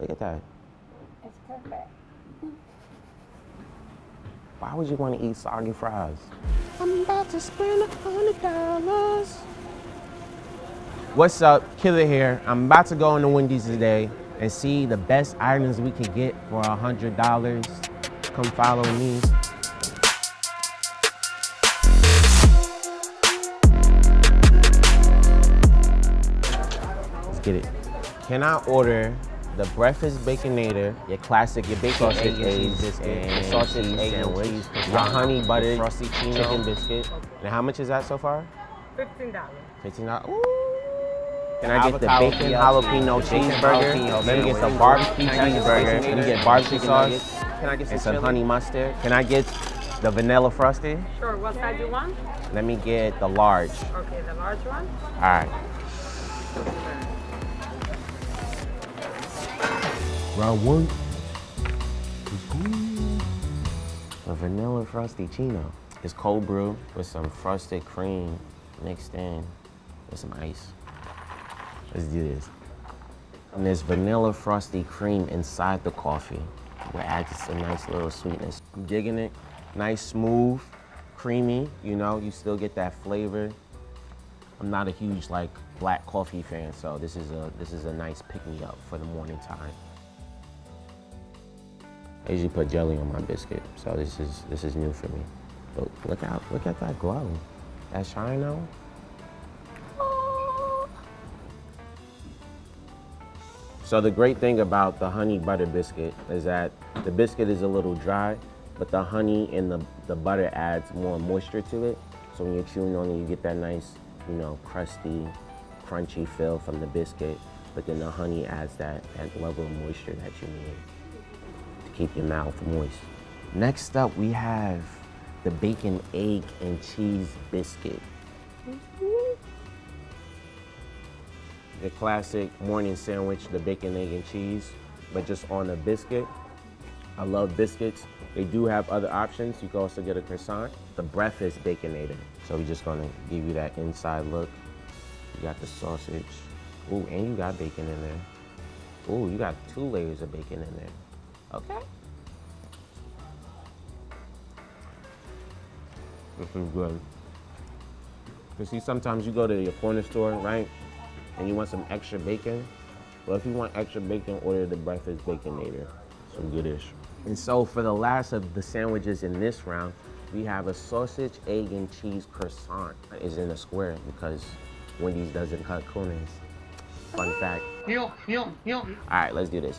Look at that. It's perfect. Why would you want to eat soggy fries? I'm about to spend a hundred dollars. What's up, Khidr here. I'm about to go into Wendy's today and see the best items we can get for a hundred dollars. Come follow me. Let's get it. Can I order the breakfast baconator, your classic, your bacon sausage eggs, and your sausage egg sandwich, your honey buttered frosty chicken biscuit. And how much is that so far? Fifteen dollars. Fifteen dollars. Can I get the bacon jalapeno cheeseburger? Let me get the barbecue cheeseburger. Let me get barbecue sauce. Can I get some, some honey mustard? Can I get the vanilla frosty? Sure. What size do you want? Let me get the large. Okay, the large one. All right. Round one. A vanilla Frosty-ccino. It's cold brew with some frosted cream mixed in with some ice. Let's do this. And there's vanilla frosty cream inside the coffee, which adds a nice little sweetness. I'm digging it. Nice, smooth, creamy. You know, you still get that flavor. I'm not a huge like black coffee fan, so this is a this is a nice pick me up for the morning time. I usually put jelly on my biscuit, so this is this is new for me. But look out, look at that glow, that shine though. So the great thing about the honey butter biscuit is that the biscuit is a little dry, but the honey and the, the butter adds more moisture to it. So when you're chewing on it, you get that nice, you know, crusty, crunchy feel from the biscuit, but then the honey adds that, that level of moisture that you need keep your mouth moist. Next up, we have the bacon, egg, and cheese biscuit. The classic morning sandwich, the bacon, egg, and cheese, but just on a biscuit. I love biscuits. They do have other options. You can also get a croissant. The breakfast baconator. So we're just gonna give you that inside look. You got the sausage. Ooh, and you got bacon in there. Ooh, you got two layers of bacon in there. Okay. This is good. You see, sometimes you go to your corner store, right? And you want some extra bacon. Well, if you want extra bacon, order the breakfast baconator. Some goodish. And so for the last of the sandwiches in this round, we have a sausage, egg, and cheese croissant. Is in a square because Wendy's doesn't cut corners. Fun fact. All right, let's do this.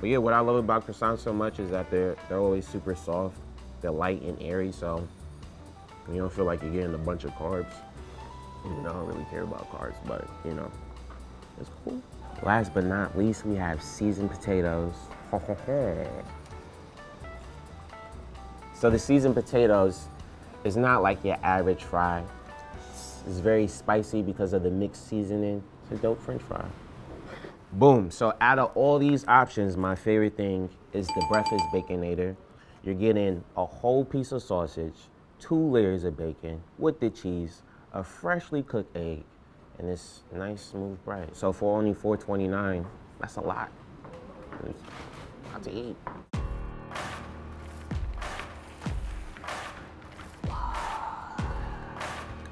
But yeah, what I love about croissants so much is that they're they're always super soft. They're light and airy, so you don't feel like you're getting a bunch of carbs. I don't really care about carbs, but you know, it's cool. Last but not least, we have seasoned potatoes. so the seasoned potatoes is not like your average fry. It's very spicy because of the mixed seasoning. It's a dope french fry. Boom. So out of all these options, my favorite thing is the breakfast baconator. You're getting a whole piece of sausage, two layers of bacon with the cheese, a freshly cooked egg, and this nice smooth bread. So for only $4.29, that's a lot. It's lot to eat.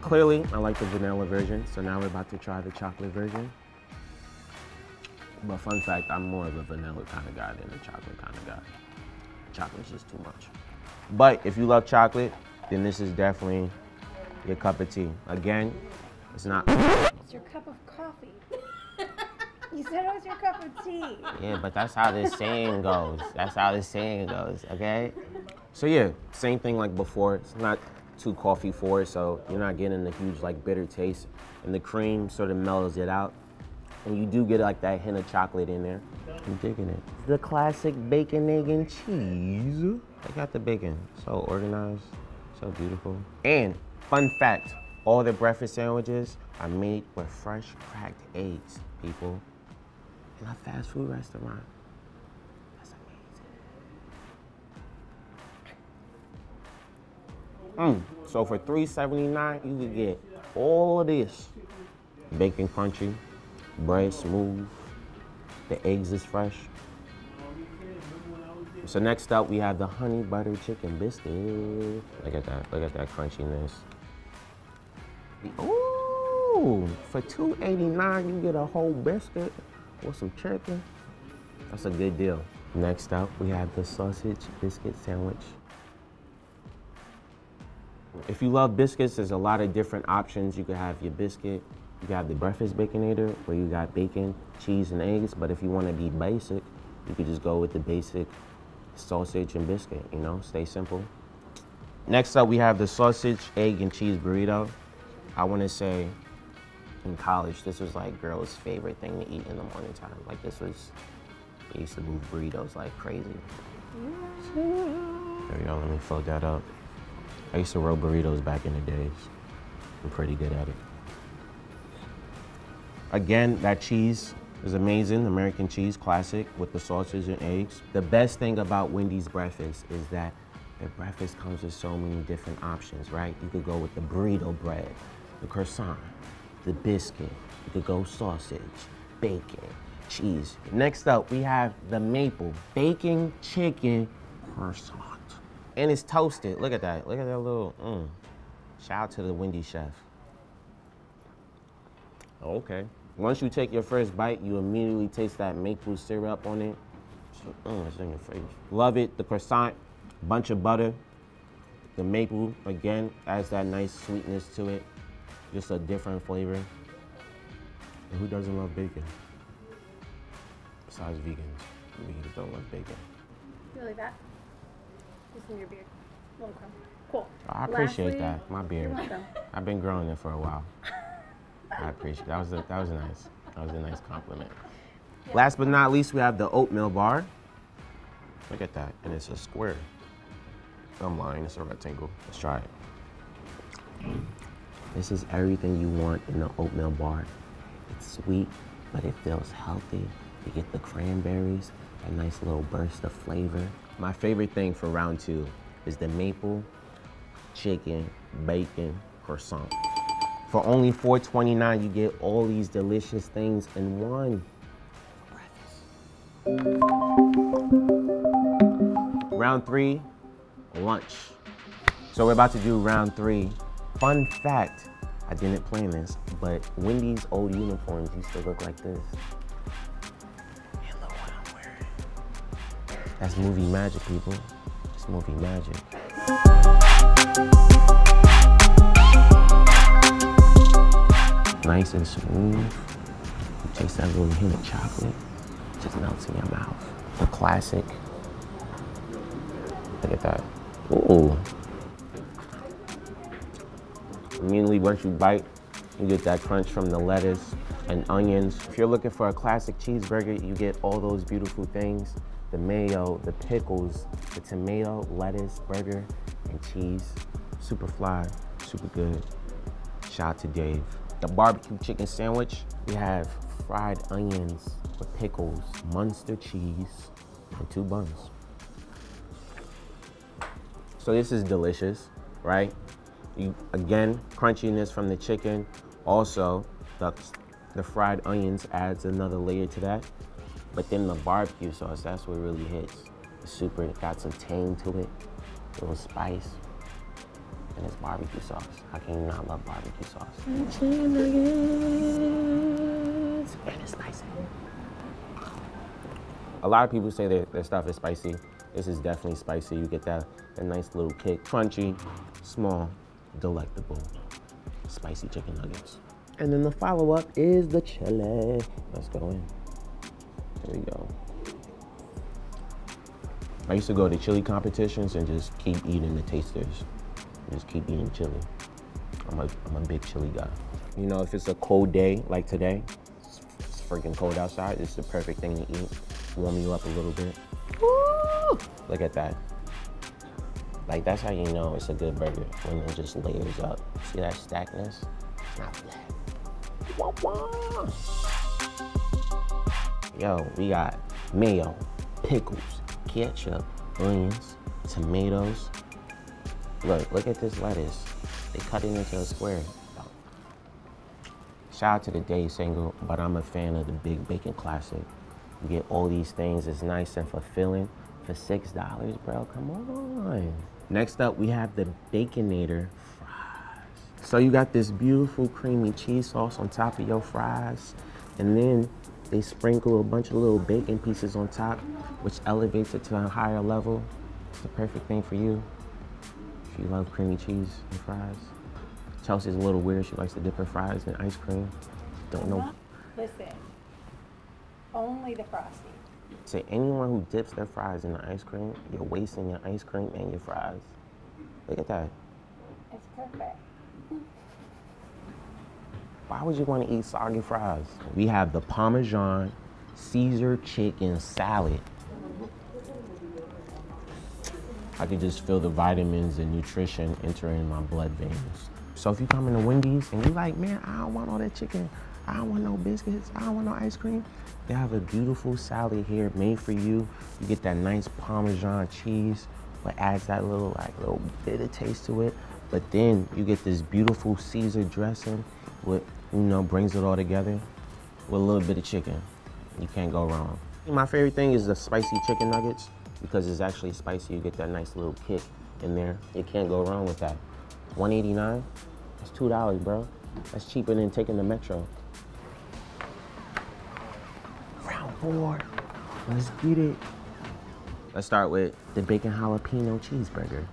Clearly, I like the vanilla version, so now we're about to try the chocolate version. But fun fact, I'm more of a vanilla kind of guy than a chocolate kind of guy. Chocolate's just too much. But if you love chocolate, then this is definitely your cup of tea. Again, it's not. It's your cup of coffee. you said it was your cup of tea. Yeah, but that's how this saying goes. That's how this saying goes, okay? So yeah, same thing like before. It's not too coffee forward, so you're not getting the huge like bitter taste. And the cream sort of mellows it out. And you do get like that hint of chocolate in there. I'm digging it. The classic bacon, egg, and cheese. I got the bacon. So organized, so beautiful. And fun fact, all the breakfast sandwiches are made with fresh cracked eggs, people. In a fast food restaurant. That's amazing. Mm. So for $3.79, you could get all of this. Bacon crunchy, bread smooth, The eggs is fresh. So next up, we have the honey butter chicken biscuit. Look at that. Look at that crunchiness. Ooh, for $2.89, you get a whole biscuit with some chicken. That's a good deal. Next up, we have the sausage biscuit sandwich. If you love biscuits, there's a lot of different options. You could have your biscuit, you got the breakfast baconator where you got bacon, cheese, and eggs. But if you want to be basic, you could just go with the basic sausage and biscuit, you know, stay simple. Next up, we have the sausage, egg, and cheese burrito. I want to say in college, this was like girls' favorite thing to eat in the morning time. Like this was, they used to move burritos like crazy. There we go, let me fold that up. I used to roll burritos back in the days. I'm pretty good at it. Again, that cheese is amazing, American cheese, classic, with the sausage and eggs. The best thing about Wendy's breakfast is that their breakfast comes with so many different options, right? You could go with the burrito bread, the croissant, the biscuit. You could go sausage, bacon, cheese. Next up, we have the maple bacon chicken croissant. And it's toasted. Look at that. Look at that little, mm. Shout out to the Wendy chef. Okay. Once you take your first bite, you immediately taste that maple syrup on it. Mm, it's in your face. Love it. The croissant, bunch of butter. The maple, again, adds that nice sweetness to it. Just a different flavor. And who doesn't love bacon? Besides vegans. Vegans don't love bacon. Really that? Just in your beard. Okay. Cool. I appreciate Lastly- that. My beard. I've been growing it for a while. I appreciate that. Was a, that was nice. That was a nice compliment. Last but not least, we have the oatmeal bar. Look at that, and it's a square. I'm lying. It's a rectangle. Let's try it. This is everything you want in an oatmeal bar. It's sweet, but it feels healthy. You get the cranberries, a nice little burst of flavor. My favorite thing for round two is the maple chicken bacon croissant. For only $4.29, you get all these delicious things in one. Round three, lunch. So we're about to do round three. Fun fact, I didn't plan this, but Wendy's old uniforms used to look like this. And look what I'm wearing. That's movie magic, people. It's movie magic. Nice and smooth. Taste that little hint of chocolate. Just melts in your mouth. The classic. Look at that. Ooh. Immediately once you bite, you get that crunch from the lettuce and onions. If you're looking for a classic cheeseburger, you get all those beautiful things. The mayo, the pickles, the tomato, lettuce, burger, and cheese. Super fly, super good. Shout out to Dave. The barbecue chicken sandwich, we have fried onions with pickles, Munster cheese, and two buns. So this is delicious, right? You again, crunchiness from the chicken. Also, the, the fried onions adds another layer to that. But then the barbecue sauce, that's what really hits. It's super, got some tang to it, a little spice. And it's barbecue sauce. How can you not love barbecue sauce? Chicken nuggets. And it's spicy. A lot of people say that their stuff is spicy. This is definitely spicy. You get that, that nice little kick. Crunchy, small, delectable, spicy chicken nuggets. And then the follow-up is the chili. Let's go in. There we go. I used to go to chili competitions and just keep eating the tasters. Just keep eating chili. I'm a, I'm a big chili guy. You know, if it's a cold day like today, it's, it's freaking cold outside, it's the perfect thing to eat. Warm you up a little bit. Woo! Look at that. Like that's how you know it's a good burger when it just layers up. See that stackness? It's not flat. Wah, wah. Yo, we got mayo, pickles, ketchup, onions, tomatoes. Look, look at this lettuce. They cut it into a square. Shout out to the day single, but I'm a fan of the Big Bacon Classic. You get all these things. It's nice and fulfilling for six dollars, bro. Come on. Next up, we have the Baconator fries. So you got this beautiful creamy cheese sauce on top of your fries, and then they sprinkle a bunch of little bacon pieces on top, which elevates it to a higher level. It's the perfect thing for you if you love creamy cheese and fries. Chelsea's a little weird. She likes to dip her fries in ice cream. Don't know. Listen, only the frosty. Say anyone who dips their fries in the ice cream, you're wasting your ice cream and your fries. Look at that. It's perfect. Why would you want to eat soggy fries? We have the Parmesan Caesar chicken salad. I could just feel the vitamins and nutrition entering my blood veins. So if you come into Wendy's and you're like, man, I don't want all that chicken. I don't want no biscuits. I don't want no ice cream. They have a beautiful salad here made for you. You get that nice Parmesan cheese, what adds that little like little bit of taste to it. But then you get this beautiful Caesar dressing, what you know brings it all together with a little bit of chicken. You can't go wrong. My favorite thing is the spicy chicken nuggets because it's actually spicy. You get that nice little kick in there. You can't go wrong with that. 189 That's two dollars, bro. That's cheaper than taking the metro. Round four. Let's get it. Let's start with the bacon jalapeno cheeseburger.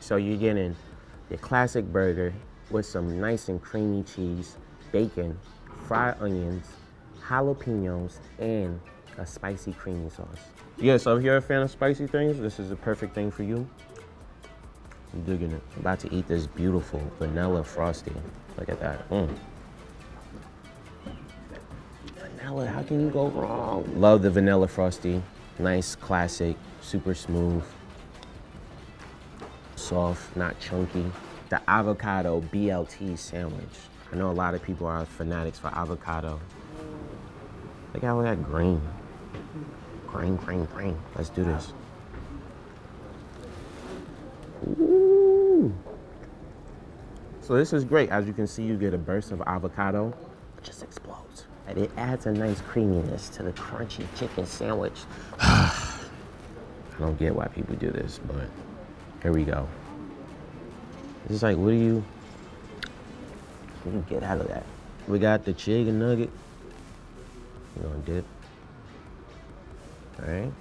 So you're getting the classic burger with some nice and creamy cheese, bacon, fried onions, jalapenos, and a spicy creamy sauce. Yeah, so if you're a fan of spicy things, this is the perfect thing for you. I'm digging it. I'm about to eat this beautiful vanilla frosty. Look at that. Mm. Vanilla, how can you go wrong? Love the vanilla frosty. Nice, classic, super smooth, soft, not chunky. The avocado BLT sandwich. I know a lot of people are fanatics for avocado. Look at all that green. Green, green, green. Let's do this. Ooh. So this is great. As you can see, you get a burst of avocado. It just explodes. And it adds a nice creaminess to the crunchy chicken sandwich. I don't get why people do this, but here we go. It's like, what do you, what do you get out of that? We got the chicken nugget. We're gonna dip. All right.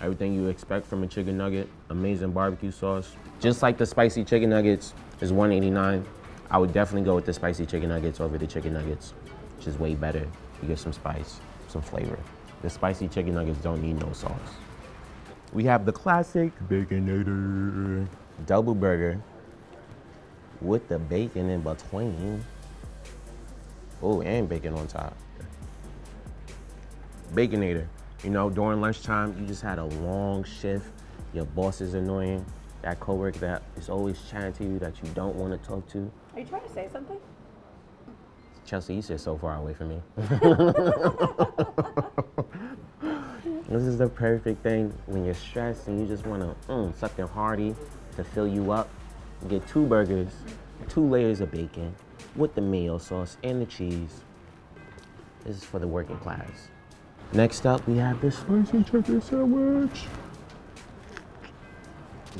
Everything you expect from a chicken nugget, amazing barbecue sauce. Just like the spicy chicken nuggets is 189. I would definitely go with the spicy chicken nuggets over the chicken nuggets, which is way better. You get some spice, some flavor. The spicy chicken nuggets don't need no sauce. We have the classic Baconator double burger with the bacon in between. Oh, and bacon on top. Baconator. You know, during lunchtime, you just had a long shift. Your boss is annoying. That coworker that is always chatting to you that you don't want to talk to. Are you trying to say something? Chelsea, you sit so far away from me. this is the perfect thing when you're stressed and you just want to mm, something hearty to fill you up. You get two burgers, two layers of bacon with the mayo sauce and the cheese. This is for the working class. Next up, we have the spicy chicken sandwich.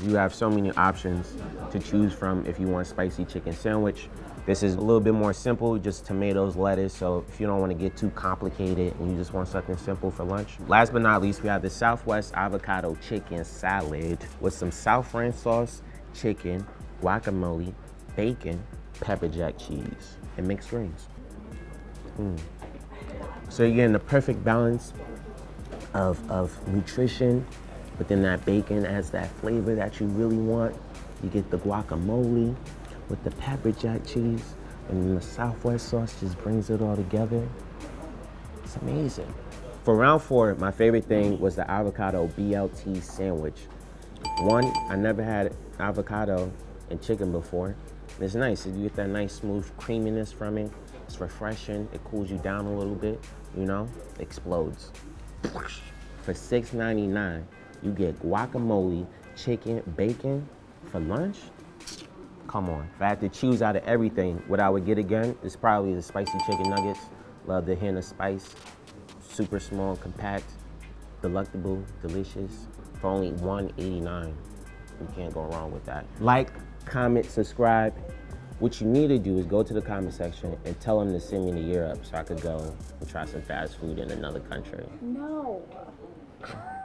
You have so many options to choose from if you want spicy chicken sandwich. This is a little bit more simple, just tomatoes, lettuce. So if you don't want to get too complicated and you just want something simple for lunch. Last but not least, we have the Southwest Avocado Chicken Salad with some South Ranch sauce, chicken, guacamole, bacon, pepper jack cheese, and mixed greens. Mm. So you're getting the perfect balance of, of nutrition, but then that bacon adds that flavor that you really want. You get the guacamole with the pepper jack cheese, and then the Southwest sauce just brings it all together. It's amazing. For round four, my favorite thing was the avocado BLT sandwich. One, I never had avocado and chicken before. It's nice. You get that nice smooth creaminess from it. It's refreshing. It cools you down a little bit, you know? Explodes. For $6.99, you get guacamole, chicken, bacon for lunch. Come on. If I had to choose out of everything, what I would get again is probably the spicy chicken nuggets. Love the hint of spice. Super small, compact, delectable, delicious. For only $1.89. You can't go wrong with that. Like, comment, subscribe. What you need to do is go to the comment section and tell them to send me to Europe so I could go and try some fast food in another country. No.